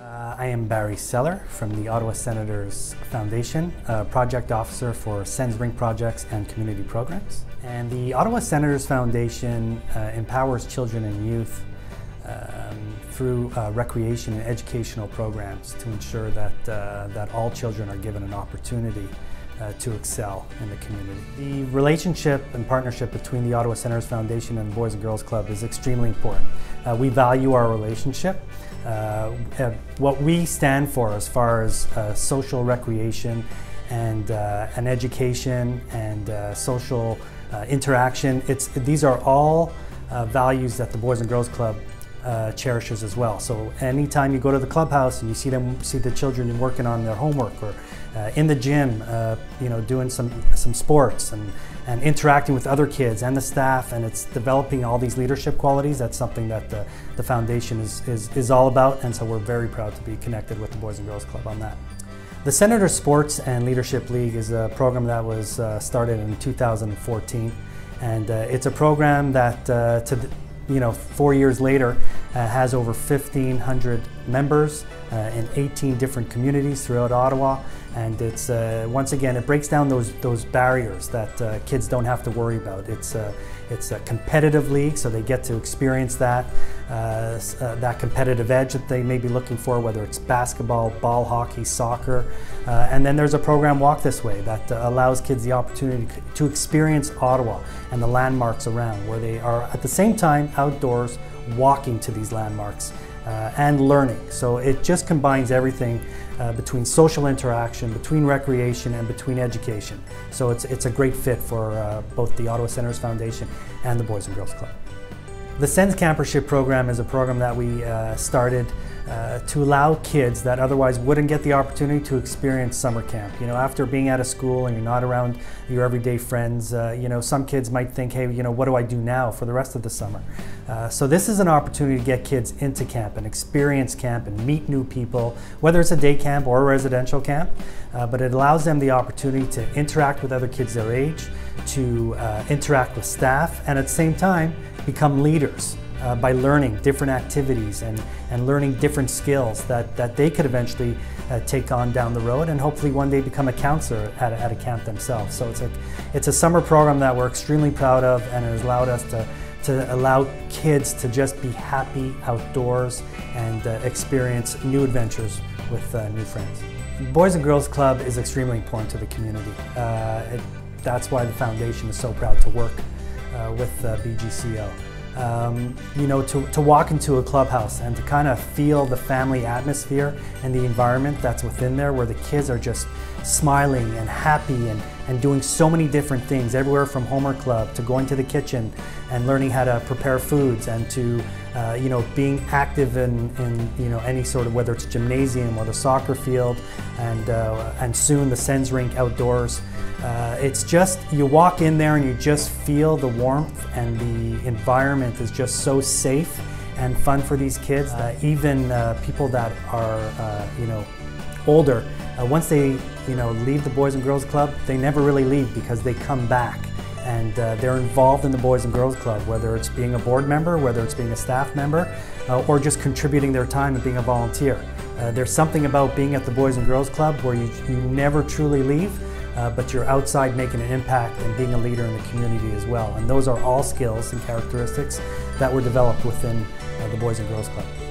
Uh, I am Barry Seller from the Ottawa Senators Foundation, project officer for Sens Rink projects and community programs. And the Ottawa Senators Foundation uh, empowers children and youth um, through uh, recreation and educational programs to ensure that, uh, that all children are given an opportunity uh, to excel in the community. The relationship and partnership between the Ottawa Senators Foundation and the Boys and Girls Club is extremely important. Uh, we value our relationship. Uh, uh what we stand for as far as uh, social recreation and, uh, and education and social interaction, it's, these are all values that the Boys and Girls Club uh, cherishes as well. So anytime you go to the clubhouse and you see them, see the children working on their homework or uh, in the gym, uh, you know, doing some some sports and and interacting with other kids and the staff, and it's developing all these leadership qualities. That's something that the, the foundation is, is is all about, and so we're very proud to be connected with the Boys and Girls Club on that. The Senator Sports and Leadership League is a program that was uh, started in 2014, and uh, it's a program that uh, to you know, four years later, uh, has over 1,500 members uh, in 18 different communities throughout Ottawa. And it's, uh, once again, it breaks down those, those barriers that uh, kids don't have to worry about. It's, uh, it's a competitive league, so they get to experience that, uh, that competitive edge that they may be looking for, whether it's basketball, ball hockey, soccer. and then there's a program, Walk This Way, that allows kids the opportunity to experience Ottawa and the landmarks around, where they are at the same time outdoors walking to these landmarks uh, and learning. So it just combines everything uh, between social interaction, between recreation, and between education. So it's, it's a great fit for uh, both the Ottawa Senators Foundation and the Boys and Girls Club. The SENS Campership program is a program that we uh, started uh, to allow kids that otherwise wouldn't get the opportunity to experience summer camp. You know, after being out of school and you're not around your everyday friends, uh, you know, some kids might think, hey, you know, what do I do now for the rest of the summer? Uh, so this is an opportunity to get kids into camp and experience camp and meet new people, whether it's a day camp or a residential camp, uh, but it allows them the opportunity to interact with other kids their age, to uh, interact with staff, and at the same time, become leaders uh, by learning different activities and, and learning different skills that, that they could eventually uh, take on down the road and hopefully one day become a counselor at a, at a camp themselves. So it's a, it's a summer program that we're extremely proud of and it has allowed us to, to allow kids to just be happy outdoors and uh, experience new adventures with uh, new friends. Boys and Girls Club is extremely important to the community. Uh, it, that's why the foundation is so proud to work uh, with BGCO um, you know, to, to walk into a clubhouse and to kind of feel the family atmosphere and the environment that's within there where the kids are just smiling and happy and, and doing so many different things, everywhere from homework club to going to the kitchen and learning how to prepare foods and to, uh, you know, being active in, in, you know, any sort of, whether it's gymnasium or the soccer field and, uh, and soon the Sens rink outdoors. Uh, it's just, you walk in there and you just feel the warmth and the environment is just so safe and fun for these kids that even uh, people that are, uh, you know, older, uh, once they, you know, leave the Boys and Girls Club, they never really leave because they come back and uh, they're involved in the Boys and Girls Club, whether it's being a board member, whether it's being a staff member, uh, or just contributing their time and being a volunteer. there's something about being at the Boys and Girls Club where you, you never truly leave, uh, but you're outside making an impact and being a leader in the community as well. And those are all skills and characteristics that were developed within uh, the Boys and Girls Club.